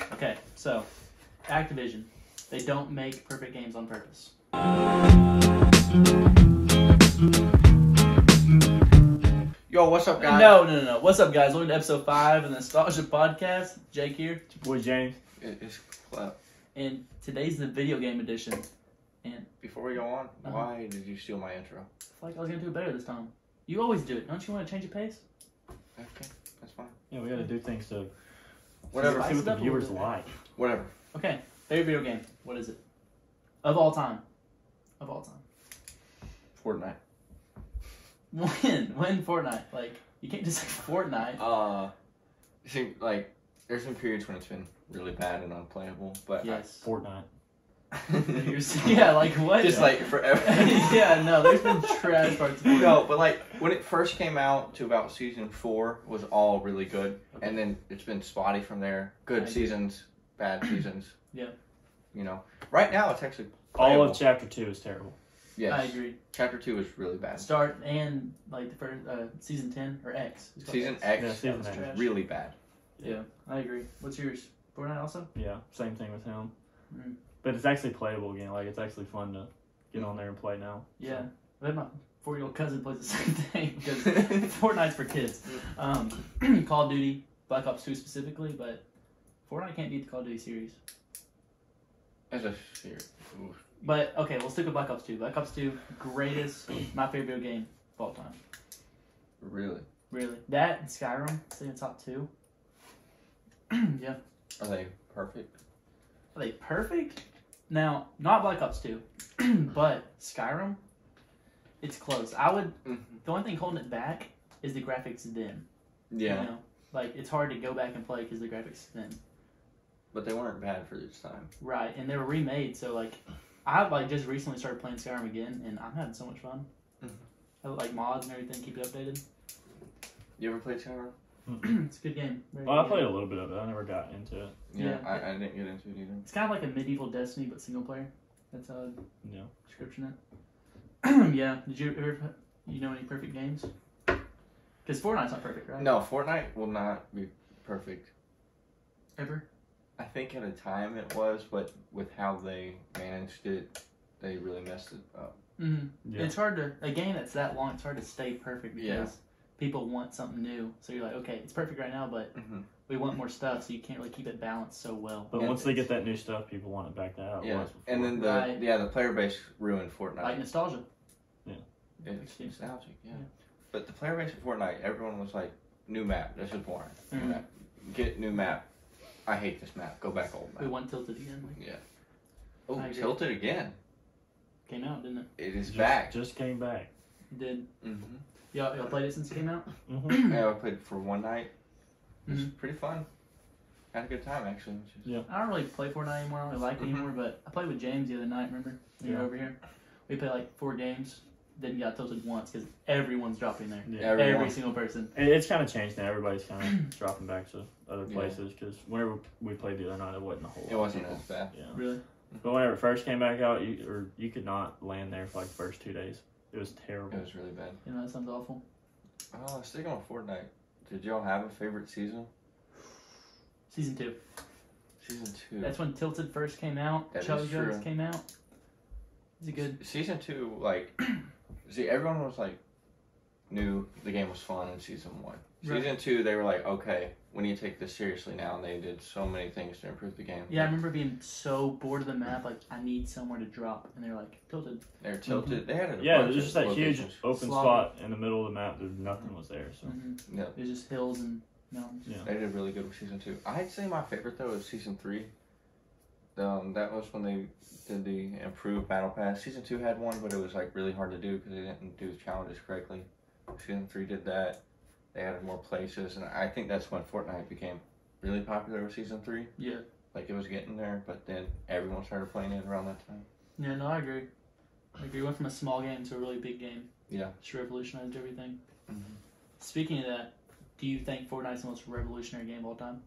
Okay, so Activision, they don't make perfect games on purpose. Yo, what's up, guys? No, no, no, no. What's up, guys? Welcome to episode five of the Nostalgia Podcast. Jake here, your Boy James. It- It's Klep. and today's the video game edition. And Before we go on, Uh-huh. why did you steal my intro? I feel like I was gonna do it better this time. You always do it. Don't you want to change the pace? Okay, that's fine. Yeah, we got to do things to Whatever. See what the up a little viewers bit. like. Whatever. Okay, favorite video game. What is it? Of all time. Of all time. Fortnite. When? When Fortnite? Like you can't just say Fortnite. Uh, see, like, there's been periods when it's been really bad and unplayable, but Yes. Fortnite. You're, yeah, like what? just like forever. yeah, no, there's been trash parts. Of no, but like when it first came out to about season four was all really good, Okay. and then it's been spotty from there. Good I agree. seasons, bad seasons. Yeah. You know, right now it's actually All of chapter two is terrible. yes. I agree. Chapter two is really bad. Start and like the first uh, season ten or X. Season X. X Yeah, season was X. trash. really bad. Yeah, I agree. What's yours? Fortnite also. Yeah, same thing with him. Mm. But it's actually playable again. Like it's actually fun to get on there and play now. Yeah, I bet my four-year-old cousin plays the same thing because Fortnite's for kids. Um, Call of Duty, Black Ops Two specifically, but Fortnite can't beat the Call of Duty series. As a series. Oof. But okay, we'll stick with Black Ops Two. Black Ops Two, greatest, my favorite video game of all time. Really? Really, that and Skyrim, stay in top two. yeah, Are they perfect? are they perfect? Now, not Black Ops Two, but Skyrim. It's close. I would. Mhm. The only thing holding it back is the graphics dim. Yeah, You know, like it's hard to go back and play because the graphics thin. but they weren't bad for this time. Right, and they were remade, so like I've like just recently started playing Skyrim again, and I'm having so much fun. Mhm. I like mods and everything, keep it updated. You ever played Skyrim? it's a good game. Very Well, I played game. a little bit of it. I never got into it. Yeah, Yeah. I, I didn't get into it either. It's kind of like a medieval Destiny, but single player. That's how I'd Yeah. description it. yeah. Did you ever you know any perfect games? Because Fortnite's not perfect, right? No, Fortnite will not be perfect. Ever. I think at a time it was, but with how they managed it, they really messed it up. hmm Yeah. It's hard to a game that's that long. It's hard to stay perfect because Yeah. People want something new. So you're like, okay, it's perfect right now, but Mm-hmm. we want more stuff, so you can't really keep it balanced so well. But Yeah. once they get that new stuff, people want it back to how it Yeah, was before. and then the Right. yeah the player base ruined Fortnite. Like Fortnite. nostalgia. It's nostalgic, yeah. Yeah. But the player base of Fortnite, everyone was like, "New map. This is boring. New Mhm. map. Get new map. I hate this map. Go back old map. We map." want tilted again. Like, Oh, tilted again. came out, didn't it? It is just, back. Just came back. It did. Mm-hmm. Y'all, y'all played it since it came out? hmm Yeah, I played for one night. It was Mhm. pretty fun. Had a good time actually. Is, Yeah. I don't really play Fortnite anymore. I don't really like it Mhm. anymore, but I played with James the other night, remember? When you were Yeah. over here. We played like four games, then got tilted once because everyone's dropping there. Yeah. Everyone. Every single person. It, it's kind of changed now. Everybody's kind of dropping back to other places because whenever we played the other night, it wasn't a whole. It wasn't people. as bad. Yeah. Really? But whenever it first came back out, you or you could not land there for like the first two days. It was terrible. It was really bad. You know, that sounds awful. Oh, sticking with Fortnite. Did y'all have a favorite season? Season two. Season two. That's when Tilted first came out. That is Chug true. Jugs came out. Is it good? season two, like, see, everyone was like, knew the game was fun in season one. Right. Season two, they were like, okay, we need to take this seriously now, and they did so many things to improve the game. Yeah, I remember being so bored of the map, like, I need somewhere to drop. And they're like, Tilted. They're tilted. They had a Yeah, bunch there's just that huge open Slobber. spot in the middle of the map. There nothing was there. So Mm-hmm. Yeah. There's just hills and mountains. yeah, They did really good with season two. I'd say my favorite though is season three. Um, that was when they did the improved battle pass. Season two had one, but it was like really hard to do because they didn't do the challenges correctly. Season three did that. They added more places, and I think that's when Fortnite became really popular with season three. Yeah. Like it was getting there, but then everyone started playing it around that time. Yeah, no, I agree. I agree. Went from a small game to a really big game. Yeah. Just revolutionized everything. Mhm. Speaking of that, do you think Fortnite's the most revolutionary game of all time?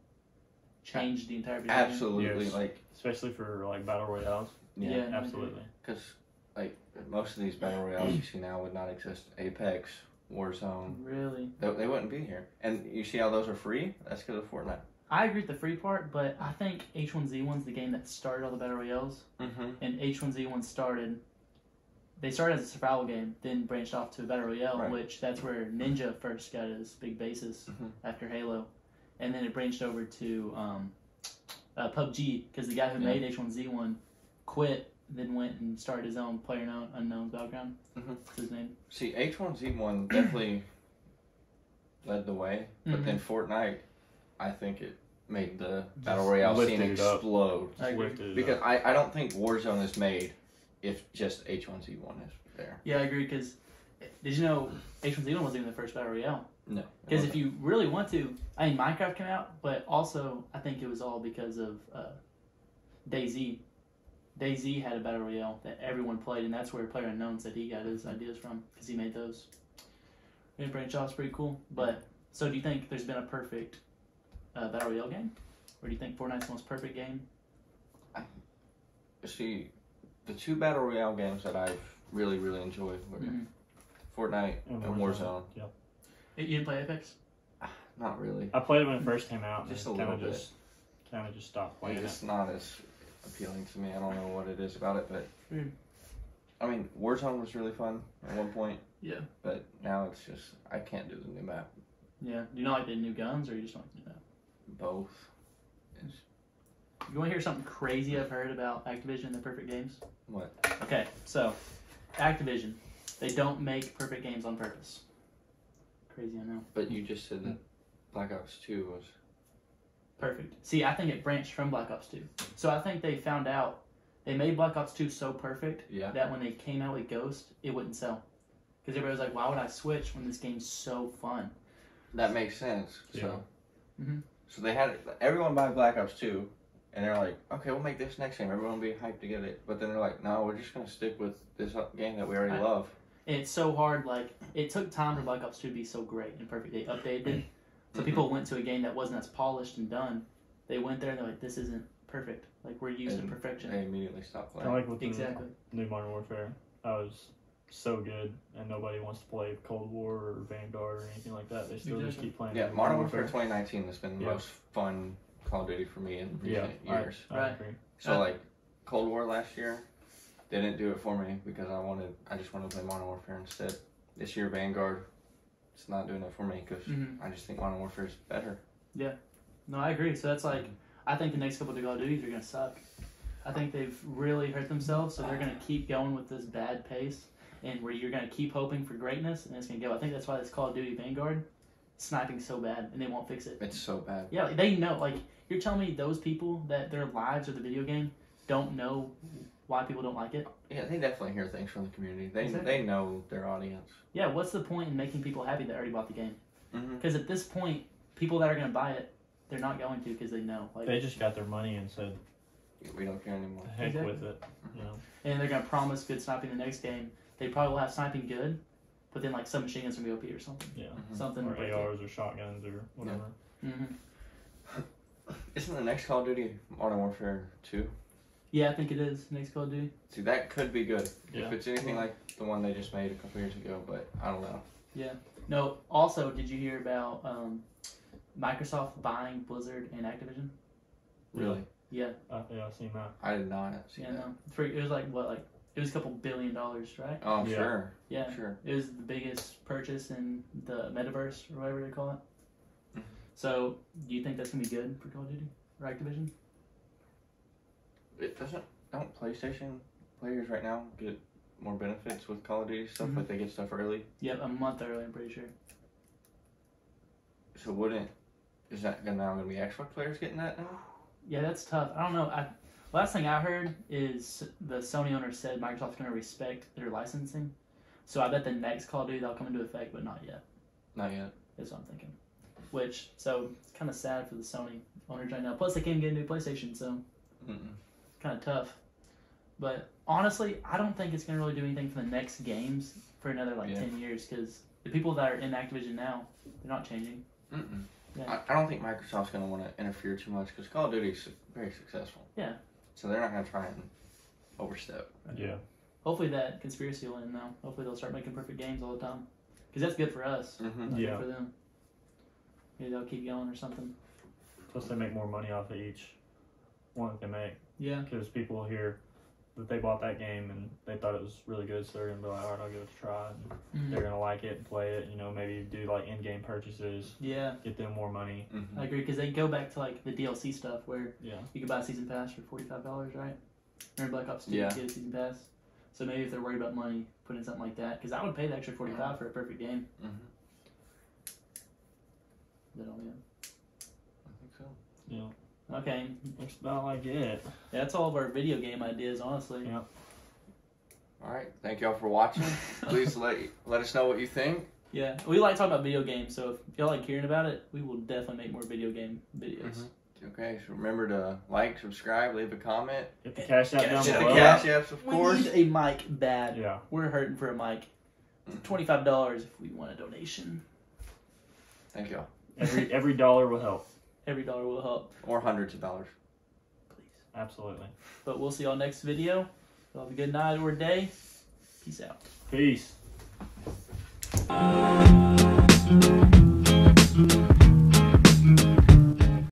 Changed the entire video game? Absolutely, Yes. like especially for like battle royales. yeah, Yeah. no, I agree. Absolutely. because like most of these battle royales you see now would not exist. Apex, Warzone. Really? They, they wouldn't be here. And you see how those are free? That's because of Fortnite. I agree with the free part, but I think H1Z1's the game that started all the battle royales, Mm-hmm. and H1Z1 started. They started as a survival game, then branched off to a battle royale, Right. which that's where Ninja first got his big basis Mhm. after Halo, and then it branched over to um, uh, PUBG because the guy who Yeah. made H1Z1 quit, then went and started his own player known unknown battleground. Mhm. That's his name. See, H1Z1 definitely led the way, but Mhm. then Fortnite, I think it made the Just Battle Royale scene it up. explode. I agree. Lifted it Because up. I, I don't think Warzone is made if just H1Z1 is there. Yeah, I agree. Because did you know H1Z1 wasn't even the first battle royale? No. Because if you really want to, I mean, Minecraft came out, but also I think it was all because of uh, DayZ. DayZ had a battle royale that everyone played, and that's where Player Unknown said he got his ideas from because he made those. And branch off's pretty cool. But so, do you think there's been a perfect uh, battle royale game, or do you think Fortnite's the most perfect game? See, the two Battle Royale games that I've really, really enjoyed were Mhm. Fortnite And and Warzone. Warzone. Yep. You didn't play Apex? Not really. I played it when it first came out. Just a little kinda bit. Just, kind of just stopped Like, playing it's it. not as appealing to me. I don't know what it is about it, but Weird. I mean, Warzone was really fun at one point, Yeah. but now it's just I can't do the new map. Yeah. Do you not like the new guns, or you just don't like the new map? Both. It's, You want to hear something crazy I've heard about Activision and their perfect games? what? Okay, so Activision, they don't make perfect games on purpose. Crazy, I know. But you just said that Black Ops Two was. Perfect. See, I think it branched from Black Ops 2. So I think they found out they made Black Ops 2 so perfect Yeah. that when they came out with Ghost, it wouldn't sell. Because everybody was like, why would I switch when this game's so fun? That makes sense. Yeah. So. Mhm. So they had everyone buy Black Ops Two, and they're like, okay, we'll make this next game. Everyone will be hyped to get it. But then they're like, no, we're just gonna stick with this game that we already I- love. And it's so hard, like, it took time for Black Ops 2 to be so great and perfect. They updated it. So Mhm. people went to a game that wasn't as polished and done. They went there and they're like, this isn't perfect. Like, we're used And to perfection. They immediately stopped Kind of playing. like with Exactly. new Modern Warfare. I was so good, and nobody wants to play Cold War or Vanguard or anything like that. They still just keep playing. Yeah, new Modern Warfare 2019 has been the Yeah. most fun Call of Duty for me in Yeah, recent I- years. I, Right. agree. So Uh, like Cold War last year didn't do it for me because I wanted I just wanted to play Modern Warfare instead. This year Vanguard, it's not doing it for me because Mhm. I just think Modern Warfare is better. Yeah, no, I agree. So that's like, I think the next couple of Call of Duties are going to suck. I think they've really hurt themselves, so they're going to keep going with this bad pace, and where you're going to keep hoping for greatness, and it's going to go. I think that's why this Call of Duty Vanguard sniping so bad, and they won't fix it. It's so bad. Yeah, like, they know. Like you're telling me those people that their lives are the video game don't know why people don't like it. Yeah, they definitely hear things from the community. They Exactly. they know their audience. Yeah, what's the point in making people happy that already bought the game? Mm-hmm. Because at this point, people that are going to buy it, they're not going to because they know. Like, They just got their money and said, We don't care anymore. "The heck Exactly. with it." You know. and they're gonna promise good sniping the next game. They probably will have sniping good, but then like some machine guns gonna OP or something. Yeah. Mhm. Something. Or break it. ARs or shotguns or whatever. Mhm. Isn't the next Call of Duty Modern Warfare 2? Yeah, I think it is next Call of Duty. See, that could be good Yeah. if it's anything like the one they just made a couple years ago, but I don't know. Yeah. No. Also, did you hear about um, Microsoft buying Blizzard and Activision? Really? Yeah. Uh, yeah, I've seen that. I did not see Yeah. that. No. For, it was like what? Like it was a couple billion dollars, right? Oh, Yeah. sure. Yeah. Sure. It was the biggest purchase in the metaverse or whatever they call it. Mhm. So, do you think that's gonna be good for Call of Duty or Activision? It doesn't. Don't PlayStation players right now get more benefits with Call of Duty stuff? Mhm. Like they get stuff early. Yep, a month early. I'm pretty sure. So wouldn't is that gonna now gonna be Xbox players getting that now? Yeah, that's tough. I don't know. I, last thing I heard is the Sony owner said Microsoft's going to respect their licensing. So I bet the next Call of Duty that'll come into effect, but not yet. Not yet. Is what I'm thinking. Which so it's kind of sad for the Sony owners right now. Plus they can't get a new PlayStation, so Mm-mm. Kind of tough. But honestly, I don't think it's going to really do anything for the next games for another like Yeah. ten years because the people that are in Activision now, they're not changing. Mm-mm. Yeah. I, I don't think Microsoft's gonna want to interfere too much because Call of Duty is very successful. Yeah. So they're not gonna try and overstep. Yeah. Hopefully that conspiracy will end now. Hopefully they'll start making perfect games all the time because that's good for us. Mm-hmm. not good Yeah. for them. Maybe they'll keep going or something. Plus, they make more money off of each one that they make Yeah. because people hear that they bought that game and they thought it was really good, so they're gonna be like, all right, I'll give it a try. And Mhm. they're gonna like it and play it. You know, maybe do like in-game purchases, Yeah, get them more money. Mhm. I agree because they go back to like the DLC stuff where Yeah. you could buy a season pass for forty five dollars, right? Remember Black Ops Two? Yeah. You get a season pass. So maybe if they're worried about money, put in something like that because I would pay the extra forty five for a perfect game. Mhm. But, oh, yeah. I think so. Yeah. Okay, That's about like it. that's all of our video game ideas, honestly. Yeah. All right. Thank y'all for watching. Please let let us know what you think. Yeah, we like talking about video games, so if y'all like hearing about it, we will definitely make more video game videos. Mhm. Okay. So remember to like, subscribe, leave a comment. Get the cash out down Cash Get out. the cash apps, of We course. need a mic bad. Yeah. We're hurting for a mic. Mhm. Twenty five dollars if we want a donation. Thank y'all. Every every dollar will help. Every dollar will help. Or hundreds of dollars. Please. Absolutely. But we'll see y'all next video. Y'all have a good night or day. Peace out. Peace.